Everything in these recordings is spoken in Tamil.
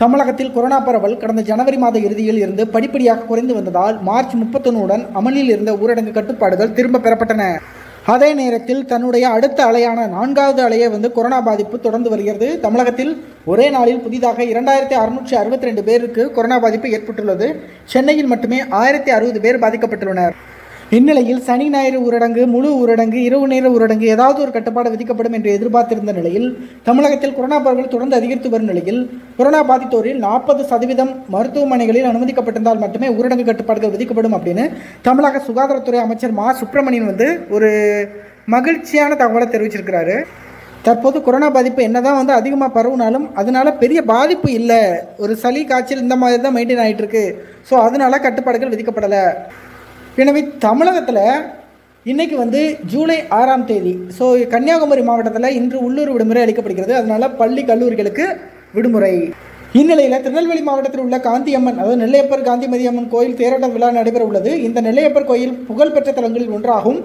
தமிழகத்தில் கொரோனா பரவல் கடந்த ஜனவரி மாத இறுதியில் இருந்து படிப்படியாக குறைந்து வந்ததால் மார்ச் முப்பத்தொன்னுடன் அமலில் இருந்த ஊரடங்கு கட்டுப்பாடுகள் திரும்ப பெறப்பட்டன. அதே நேரத்தில் தன்னுடைய அடுத்த அலையான நான்காவது அலையை வந்து கொரோனா பாதிப்பு தொடர்ந்து வருகிறது. தமிழகத்தில் ஒரே நாளில் புதிதாக இரண்டாயிரத்தி அறுநூற்றி அறுபத்தி ரெண்டு பேருக்கு கொரோனா பாதிப்பு ஏற்பட்டுள்ளது. சென்னையில் மட்டுமே ஆயிரத்தி அறுபது பேர் பாதிக்கப்பட்டுள்ளனர். இந்நிலையில் சனி ஞாயிறு ஊரடங்கு முழு ஊரடங்கு இரவு நேர ஊரடங்கு ஏதாவது ஒரு கட்டுப்பாடு விதிக்கப்படும் என்று எதிர்பார்த்திருந்த நிலையில் தமிழகத்தில் கொரோனா பரவல் தொடர்ந்து அதிகரித்து வரும் நிலையில் கொரோனா பாதித்தோரில் நாற்பது சதவீதம் மருத்துவமனைகளில் அனுமதிக்கப்பட்டிருந்தால் மட்டுமே ஊரடங்கு கட்டுப்பாடுகள் விதிக்கப்படும் அப்படின்னு தமிழக சுகாதாரத்துறை அமைச்சர் மா. சுப்பிரமணியன் வந்து ஒரு மகிழ்ச்சியான தகவலை தெரிவிச்சிருக்கிறாரு. தற்போது கொரோனா பாதிப்பு என்னதான் வந்து அதிகமாக பரவுனாலும் அதனால பெரிய பாதிப்பு இல்லை. ஒரு சளி காய்ச்சல் இந்த மாதிரி தான் மெயின்டைன் ஆகிட்டு இருக்கு ஸோ அதனால கட்டுப்பாடுகள் விதிக்கப்படலை. எனவே தமிழகத்தில் இன்றைக்கி வந்து ஜூலை ஆறாம் தேதி. ஸோ கன்னியாகுமரி மாவட்டத்தில் இன்று உள்ளூர் விடுமுறை அளிக்கப்படுகிறது. அதனால் பள்ளி கல்லூரிகளுக்கு விடுமுறை. இந்நிலையில் திருநெல்வேலி மாவட்டத்தில் உள்ள காந்தியம்மன் அதாவது நெல்லையப்பர் காந்திமதி அம்மன் கோயில் தேரோட்ட விழா நடைபெற உள்ளது இந்த நெல்லையப்பர் கோயில் புகழ்பெற்ற தலங்களில் ஒன்றாகும்.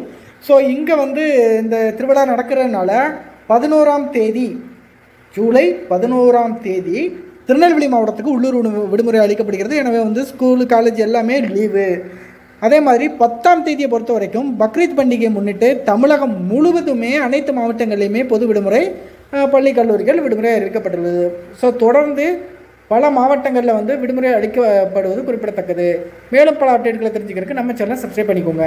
ஸோ இங்கே வந்து இந்த திருவிழா நடக்கிறதுனால பதினோராம் தேதி ஜூலை பதினோராம் தேதி திருநெல்வேலி மாவட்டத்துக்கு உள்ளூர் விடு- விடுமுறை அளிக்கப்படுகிறது. எனவே வந்து ஸ்கூலு காலேஜ் எல்லாமே லீவு. அதே மாதிரி பத்தாம் தேதியை பொறுத்த வரைக்கும் பக்ரீத் பண்டிகையை முன்னிட்டு தமிழகம் முழுவதுமே அனைத்து மாவட்டங்களிலுமே பொது விடுமுறை பள்ளி கல்லூரிகள் விடுமுறை அறிவிக்கப்பட்டுள்ளது. ஸோ தொடர்ந்து பல மாவட்டங்களில் வந்து விடுமுறை அளிக்கப்படுவது குறிப்பிடத்தக்கது. மேலும் பல அப்டேட்களை தெரிஞ்சுக்கிறதுக்கு நம்ம சேனலை சப்ஸ்கிரைப் பண்ணிக்கோங்க.